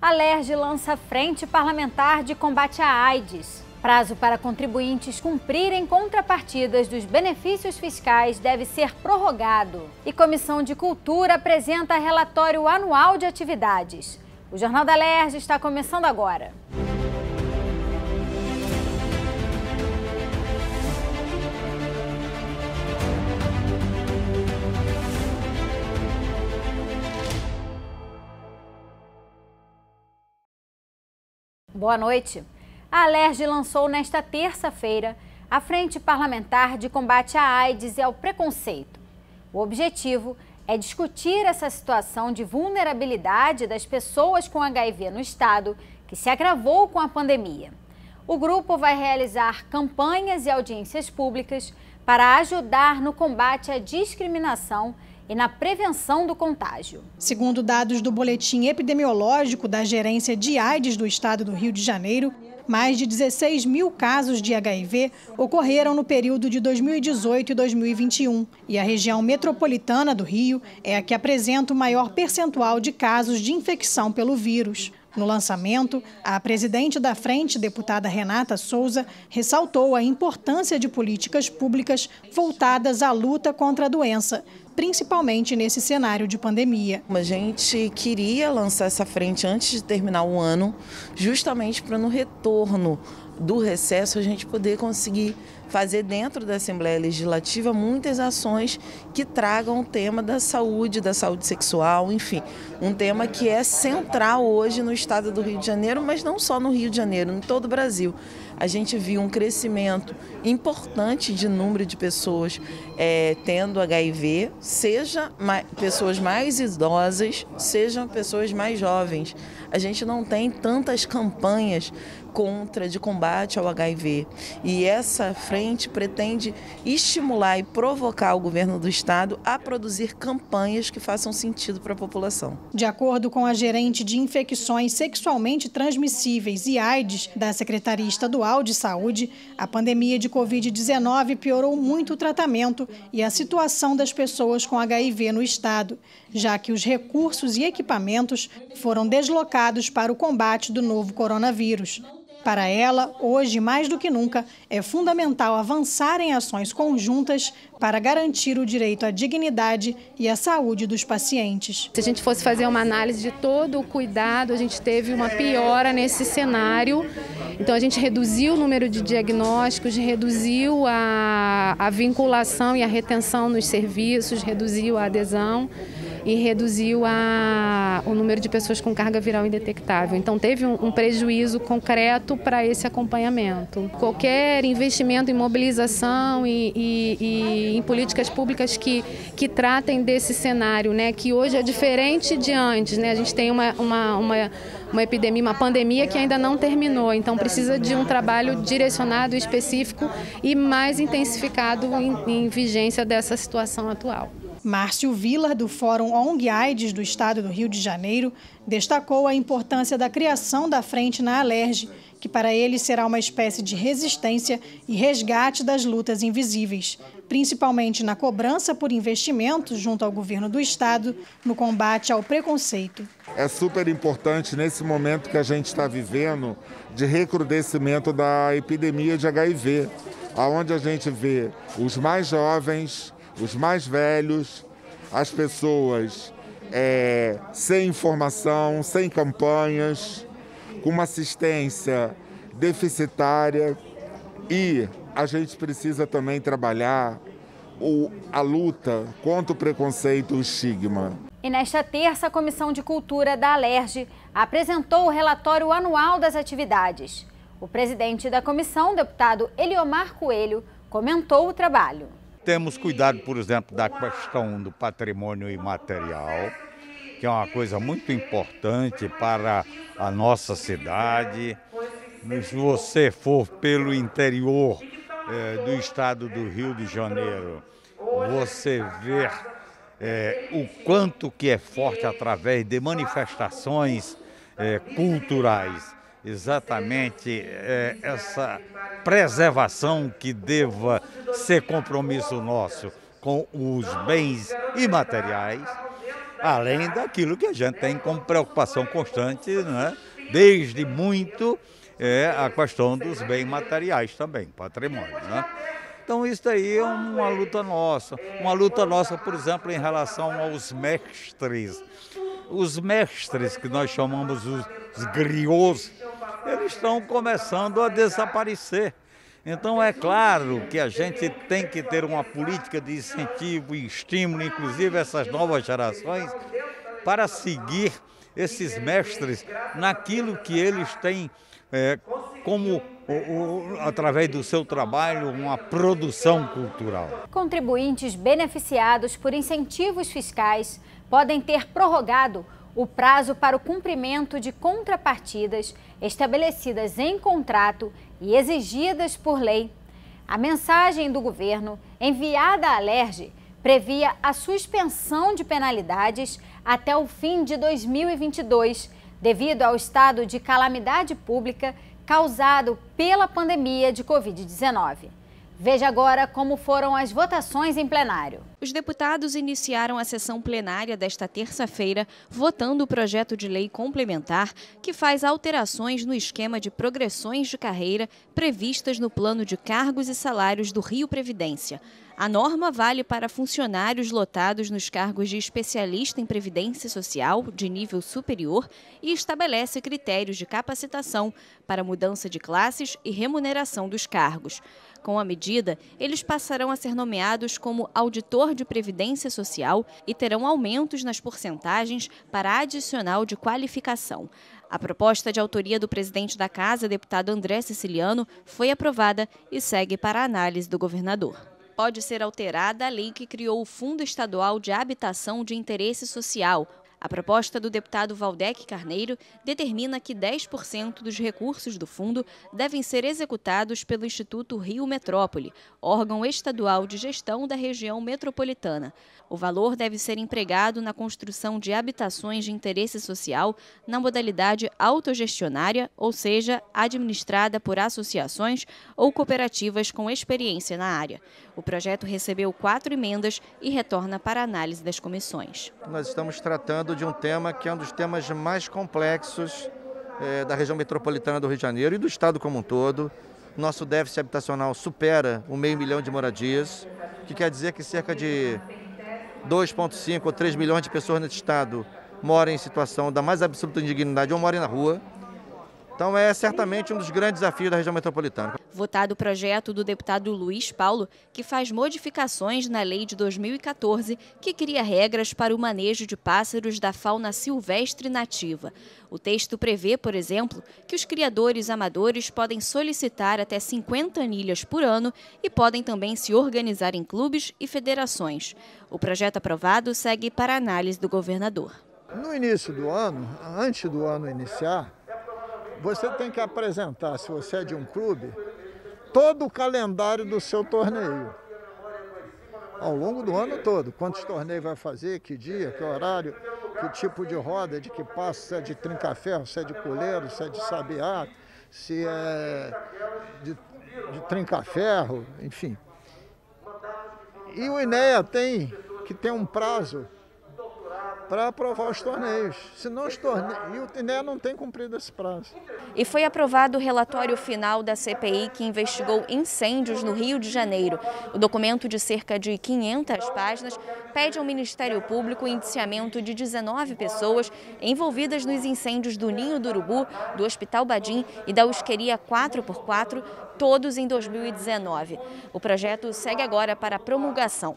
A LERJ lança Frente Parlamentar de Combate à AIDS. Prazo para contribuintes cumprirem contrapartidas dos benefícios fiscais deve ser prorrogado. E Comissão de Cultura apresenta relatório anual de atividades. O Jornal da LERJ está começando agora. Boa noite. A Alerj lançou nesta terça-feira a Frente Parlamentar de Combate à AIDS e ao Preconceito. O objetivo é discutir essa situação de vulnerabilidade das pessoas com HIV no estado, que se agravou com a pandemia. O grupo vai realizar campanhas e audiências públicas para ajudar no combate à discriminação e na prevenção do contágio. Segundo dados do boletim epidemiológico da Gerência de AIDS do Estado do Rio de Janeiro, mais de 16 mil casos de HIV ocorreram no período de 2018 e 2021. E a região metropolitana do Rio é a que apresenta o maior percentual de casos de infecção pelo vírus. No lançamento, a presidente da frente, deputada Renata Souza, ressaltou a importância de políticas públicas voltadas à luta contra a doença, principalmente nesse cenário de pandemia. A gente queria lançar essa frente antes de terminar o ano, justamente para no retorno do recesso a gente poder conseguir fazer dentro da Assembleia Legislativa muitas ações que tragam o tema da saúde, da saúde sexual, enfim, um tema que é central hoje no estado do Rio de Janeiro, mas não só no Rio de Janeiro, em todo o Brasil. A gente viu um crescimento importante de número de pessoas é, tendo HIV, seja mais, pessoas mais idosas, sejam pessoas mais jovens. A gente não tem tantas campanhas contra, de combate ao HIV. E essa frente pretende estimular e provocar o governo do estado a produzir campanhas que façam sentido para a população. De acordo com a gerente de infecções sexualmente transmissíveis e AIDS da Secretaria Estadual de Saúde, a pandemia de Covid-19 piorou muito o tratamento e a situação das pessoas com HIV no estado, já que os recursos e equipamentos foram deslocados para o combate do novo coronavírus. Para ela, hoje mais do que nunca, é fundamental avançar em ações conjuntas para garantir o direito à dignidade e à saúde dos pacientes. Se a gente fosse fazer uma análise de todo o cuidado, a gente teve uma piora nesse cenário. Então, a gente reduziu o número de diagnósticos, reduziu a, a vinculação e a retenção nos serviços, reduziu a adesão e reduziu a, o número de pessoas com carga viral indetectável. Então, teve um, um prejuízo concreto para esse acompanhamento. Qualquer investimento em mobilização e, e, e, em políticas públicas que, que tratem desse cenário, né, que hoje é diferente de antes. Né? A gente tem uma, uma, uma uma epidemia, uma pandemia que ainda não terminou. Então precisa de um trabalho direcionado, específico e mais intensificado em, em vigência dessa situação atual. Márcio Vila, do Fórum ONG AIDS do Estado do Rio de Janeiro, destacou a importância da criação da frente na Alerj, que para ele será uma espécie de resistência e resgate das lutas invisíveis, principalmente na cobrança por investimentos junto ao governo do Estado no combate ao preconceito. É super importante nesse momento que a gente está vivendo de recrudescimento da epidemia de HIV, aonde a gente vê os mais jovens os mais velhos, as pessoas é, sem informação, sem campanhas, com uma assistência deficitária e a gente precisa também trabalhar o, a luta contra o preconceito e o estigma. E nesta terça, a Comissão de Cultura da Alerj apresentou o relatório anual das atividades. O presidente da comissão, deputado Eliomar Coelho, comentou o trabalho temos cuidado, por exemplo, da questão do patrimônio imaterial, que é uma coisa muito importante para a nossa cidade. Se você for pelo interior eh, do estado do Rio de Janeiro, você vê eh, o quanto que é forte através de manifestações eh, culturais exatamente é, essa preservação que deva ser compromisso nosso com os bens imateriais além daquilo que a gente tem como preocupação constante, né? desde muito é a questão dos bens materiais também, patrimônio. Né? Então isso aí é uma luta nossa, uma luta nossa, por exemplo, em relação aos mestres. Os mestres que nós chamamos os, os griots, eles estão começando a desaparecer. Então é claro que a gente tem que ter uma política de incentivo e estímulo, inclusive essas novas gerações, para seguir esses mestres naquilo que eles têm é, como através do seu trabalho, uma produção cultural. Contribuintes beneficiados por incentivos fiscais podem ter prorrogado o prazo para o cumprimento de contrapartidas estabelecidas em contrato e exigidas por lei. A mensagem do governo, enviada à LERJ, previa a suspensão de penalidades até o fim de 2022, devido ao estado de calamidade pública causado pela pandemia de Covid-19. Veja agora como foram as votações em plenário. Os deputados iniciaram a sessão plenária desta terça-feira votando o projeto de lei complementar que faz alterações no esquema de progressões de carreira previstas no plano de cargos e salários do Rio Previdência. A norma vale para funcionários lotados nos cargos de especialista em previdência social de nível superior e estabelece critérios de capacitação para mudança de classes e remuneração dos cargos. Com a medida, eles passarão a ser nomeados como auditor de previdência social e terão aumentos nas porcentagens para adicional de qualificação. A proposta de autoria do presidente da Casa, deputado André Siciliano, foi aprovada e segue para a análise do governador pode ser alterada a lei que criou o Fundo Estadual de Habitação de Interesse Social, a proposta do deputado Valdec Carneiro determina que 10% dos recursos do fundo devem ser executados pelo Instituto Rio Metrópole, órgão estadual de gestão da região metropolitana. O valor deve ser empregado na construção de habitações de interesse social na modalidade autogestionária, ou seja, administrada por associações ou cooperativas com experiência na área. O projeto recebeu quatro emendas e retorna para análise das comissões. Nós estamos tratando de um tema que é um dos temas mais complexos é, da região metropolitana do Rio de Janeiro e do estado como um todo. Nosso déficit habitacional supera o meio milhão de moradias, que quer dizer que cerca de 2,5 ou 3 milhões de pessoas nesse estado moram em situação da mais absoluta indignidade ou moram na rua. Então é certamente um dos grandes desafios da região metropolitana. Votado o projeto do deputado Luiz Paulo, que faz modificações na lei de 2014, que cria regras para o manejo de pássaros da fauna silvestre nativa. O texto prevê, por exemplo, que os criadores amadores podem solicitar até 50 anilhas por ano e podem também se organizar em clubes e federações. O projeto aprovado segue para análise do governador. No início do ano, antes do ano iniciar, você tem que apresentar, se você é de um clube, todo o calendário do seu torneio. Ao longo do ano todo. Quantos torneios vai fazer, que dia, que horário, que tipo de roda, de que passo, se é de trinca-ferro, se é de coleiro, se é de sabiá, se é de, de trinca-ferro, enfim. E o INEA tem que ter um prazo para aprovar os torneios. Senão os torneios. E o INEA não tem cumprido esse prazo. E foi aprovado o relatório final da CPI que investigou incêndios no Rio de Janeiro. O documento de cerca de 500 páginas pede ao Ministério Público o indiciamento de 19 pessoas envolvidas nos incêndios do Ninho do Urubu, do Hospital Badim e da Usqueria 4x4, todos em 2019. O projeto segue agora para promulgação.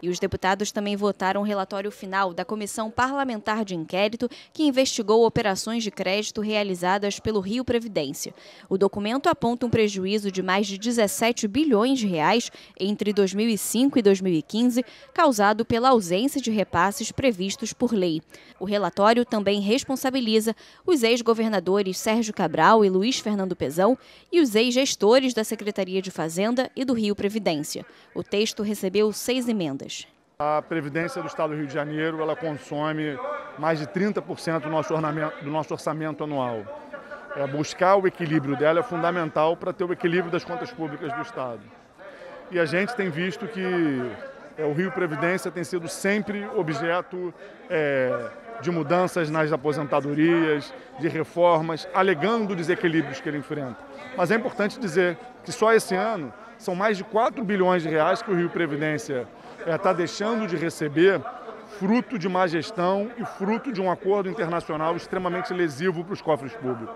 E os deputados também votaram o relatório final da Comissão Parlamentar de Inquérito que investigou operações de crédito realizadas pelo Rio Previdência. O documento aponta um prejuízo de mais de 17 bilhões de reais entre 2005 e 2015, causado pela ausência de repasses previstos por lei. O relatório também responsabiliza os ex-governadores Sérgio Cabral e Luiz Fernando Pezão e os ex-gestores da Secretaria de Fazenda e do Rio Previdência. O texto recebeu seis emendas. A Previdência do Estado do Rio de Janeiro ela consome mais de 30% do nosso, do nosso orçamento anual. É, buscar o equilíbrio dela é fundamental para ter o equilíbrio das contas públicas do Estado. E a gente tem visto que é, o Rio Previdência tem sido sempre objeto é, de mudanças nas aposentadorias, de reformas, alegando desequilíbrios que ele enfrenta. Mas é importante dizer que só esse ano são mais de 4 bilhões de reais que o Rio Previdência está é, deixando de receber, fruto de má gestão e fruto de um acordo internacional extremamente lesivo para os cofres públicos.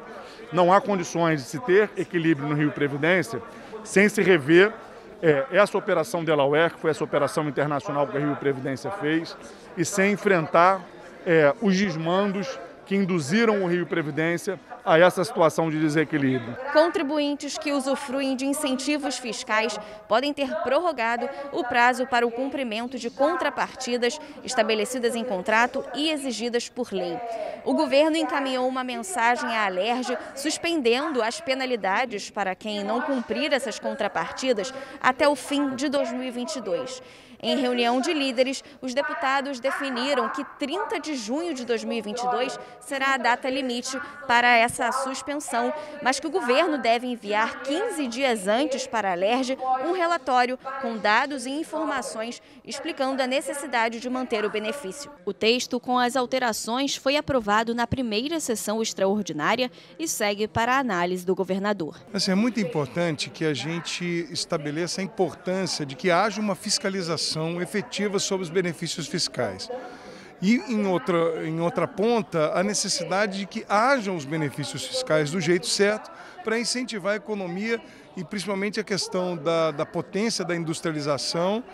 Não há condições de se ter equilíbrio no Rio Previdência sem se rever é, essa operação Delaware, que foi essa operação internacional que a Rio Previdência fez, e sem enfrentar é, os desmandos que induziram o Rio Previdência a essa situação de desequilíbrio. Contribuintes que usufruem de incentivos fiscais podem ter prorrogado o prazo para o cumprimento de contrapartidas estabelecidas em contrato e exigidas por lei. O governo encaminhou uma mensagem à Alerj suspendendo as penalidades para quem não cumprir essas contrapartidas até o fim de 2022. Em reunião de líderes, os deputados definiram que 30 de junho de 2022 será a data limite para essa suspensão, mas que o governo deve enviar 15 dias antes para a LERJ um relatório com dados e informações explicando a necessidade de manter o benefício. O texto com as alterações foi aprovado na primeira sessão extraordinária e segue para a análise do governador. Assim, é muito importante que a gente estabeleça a importância de que haja uma fiscalização efetiva sobre os benefícios fiscais. E em outra, em outra ponta, a necessidade de que hajam os benefícios fiscais do jeito certo para incentivar a economia e principalmente a questão da, da potência da industrialização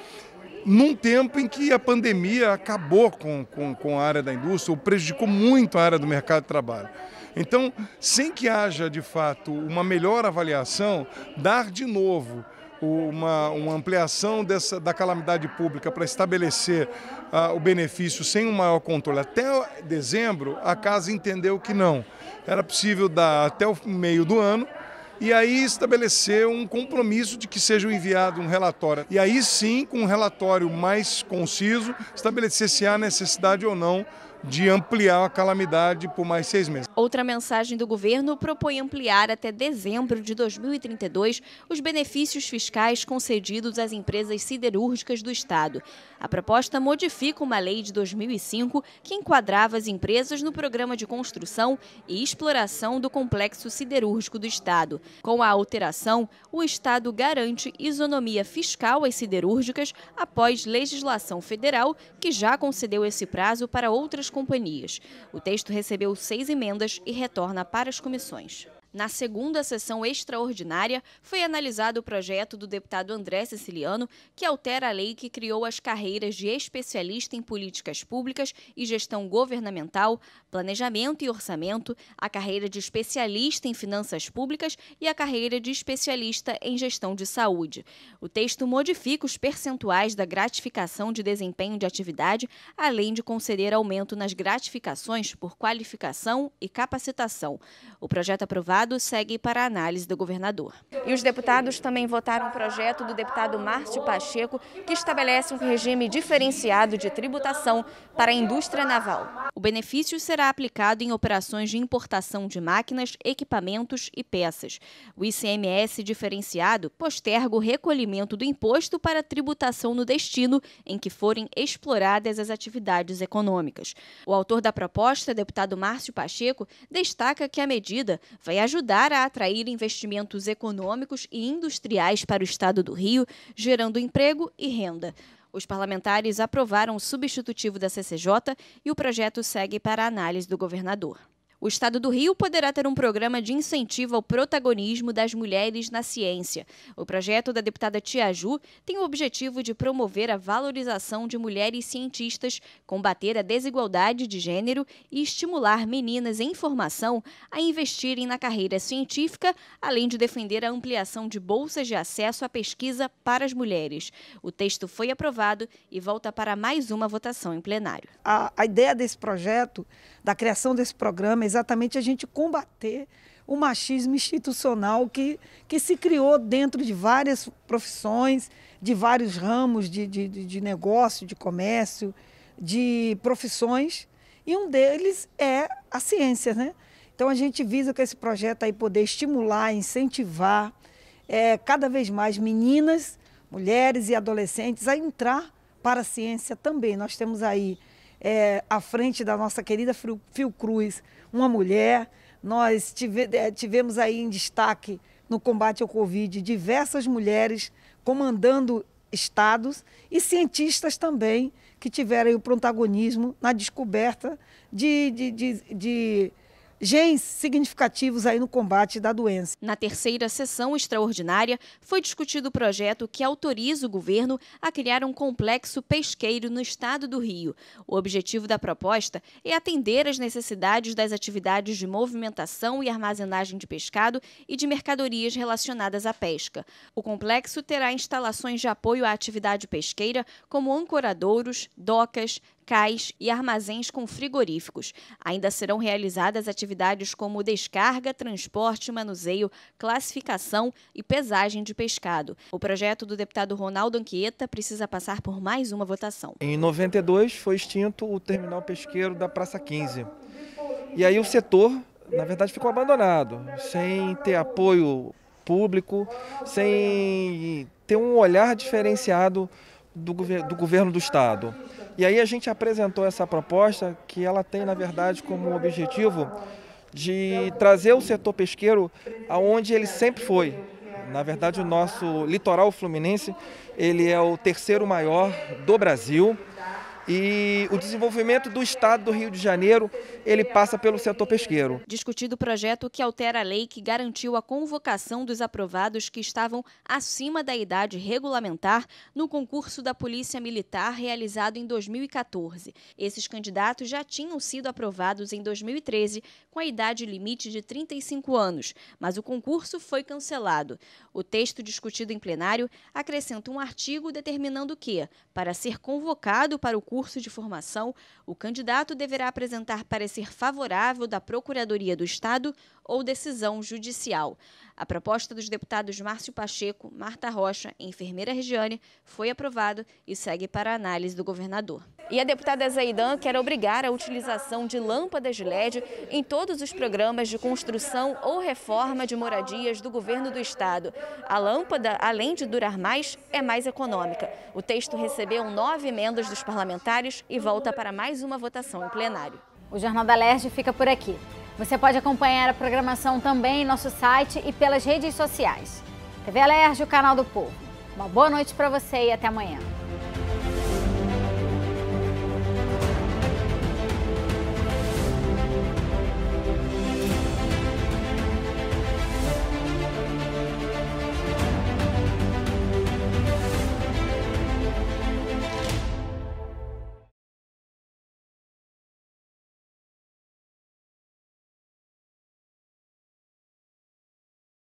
num tempo em que a pandemia acabou com, com, com, a área da indústria, ou prejudicou muito a área do mercado de trabalho. Então, sem que haja de fato uma melhor avaliação, dar de novo uma, uma ampliação dessa, da calamidade pública para estabelecer uh, o benefício sem um maior controle. Até dezembro, a casa entendeu que não. Era possível dar até o meio do ano e aí estabelecer um compromisso de que seja enviado um relatório. E aí sim, com um relatório mais conciso, estabelecer se há necessidade ou não de ampliar a calamidade por mais seis meses. Outra mensagem do governo propõe ampliar até dezembro de 2032 os benefícios fiscais concedidos às empresas siderúrgicas do Estado. A proposta modifica uma lei de 2005 que enquadrava as empresas no programa de construção e exploração do complexo siderúrgico do Estado. Com a alteração, o Estado garante isonomia fiscal às siderúrgicas após legislação federal que já concedeu esse prazo para outras companhias. O texto recebeu seis emendas e retorna para as comissões. Na segunda sessão extraordinária, foi analisado o projeto do deputado André Siciliano, que altera a lei que criou as carreiras de especialista em políticas públicas e gestão governamental, planejamento e orçamento, a carreira de especialista em finanças públicas e a carreira de especialista em gestão de saúde. O texto modifica os percentuais da gratificação de desempenho de atividade, além de conceder aumento nas gratificações por qualificação e capacitação. O projeto aprovado segue para a análise do governador. E os deputados também votaram o projeto do deputado Márcio Pacheco, que estabelece um regime diferenciado de tributação para a indústria naval. O benefício será aplicado em operações de importação de máquinas, equipamentos e peças. O ICMS diferenciado posterga o recolhimento do imposto para tributação no destino em que forem exploradas as atividades econômicas. O autor da proposta, deputado Márcio Pacheco, destaca que a medida vai ajudar ajudar a atrair investimentos econômicos e industriais para o estado do Rio, gerando emprego e renda. Os parlamentares aprovaram o substitutivo da CCJ e o projeto segue para a análise do governador. O Estado do Rio poderá ter um programa de incentivo ao protagonismo das mulheres na ciência. O projeto da deputada Tiaju tem o objetivo de promover a valorização de mulheres cientistas, combater a desigualdade de gênero e estimular meninas em formação a investirem na carreira científica, além de defender a ampliação de bolsas de acesso à pesquisa para as mulheres. O texto foi aprovado e volta para mais uma votação em plenário. A, a ideia desse projeto, da criação desse programa, é exatamente a gente combater o machismo institucional que, que se criou dentro de várias profissões, de vários ramos de, de, de negócio, de comércio, de profissões, e um deles é a ciência. Né? Então a gente visa com esse projeto aí poder estimular, incentivar é, cada vez mais meninas, mulheres e adolescentes a entrar para a ciência também. Nós temos aí, é, à frente da nossa querida Fiocruz, uma mulher. Nós tive, é, tivemos aí em destaque no combate ao Covid diversas mulheres comandando estados e cientistas também que tiveram o protagonismo na descoberta de, de, de, de genes significativos aí no combate da doença. Na terceira sessão extraordinária, foi discutido o projeto que autoriza o governo a criar um complexo pesqueiro no estado do Rio. O objetivo da proposta é atender às necessidades das atividades de movimentação e armazenagem de pescado e de mercadorias relacionadas à pesca. O complexo terá instalações de apoio à atividade pesqueira, como ancoradouros, docas, cais e armazéns com frigoríficos. Ainda serão realizadas atividades como descarga, transporte, manuseio, classificação e pesagem de pescado. O projeto do deputado Ronaldo Anchieta precisa passar por mais uma votação. Em 92 foi extinto o terminal pesqueiro da Praça 15. E aí o setor, na verdade, ficou abandonado, sem ter apoio público, sem ter um olhar diferenciado do, do governo do estado. E aí a gente apresentou essa proposta que ela tem, na verdade, como objetivo de trazer o setor pesqueiro aonde ele sempre foi. Na verdade, o nosso litoral fluminense, ele é o terceiro maior do Brasil. E o desenvolvimento do estado do Rio de Janeiro, ele passa pelo setor pesqueiro. Discutido o projeto que altera a lei que garantiu a convocação dos aprovados que estavam acima da idade regulamentar no concurso da Polícia Militar realizado em 2014. Esses candidatos já tinham sido aprovados em 2013 com a idade limite de 35 anos, mas o concurso foi cancelado. O texto discutido em plenário acrescenta um artigo determinando que, para ser convocado para o curso de formação, o candidato deverá apresentar parecer favorável da Procuradoria do Estado ou decisão judicial. A proposta dos deputados Márcio Pacheco, Marta Rocha e enfermeira Regiane foi aprovada e segue para análise do governador. E a deputada Zaidan quer obrigar a utilização de lâmpadas de LED em todos os programas de construção ou reforma de moradias do governo do estado. A lâmpada, além de durar mais, é mais econômica. O texto recebeu nove emendas dos parlamentares e volta para mais uma votação em plenário. O Jornal da Leste fica por aqui. Você pode acompanhar a programação também em nosso site e pelas redes sociais. TV Alerj, o canal do povo. Uma boa noite para você e até amanhã.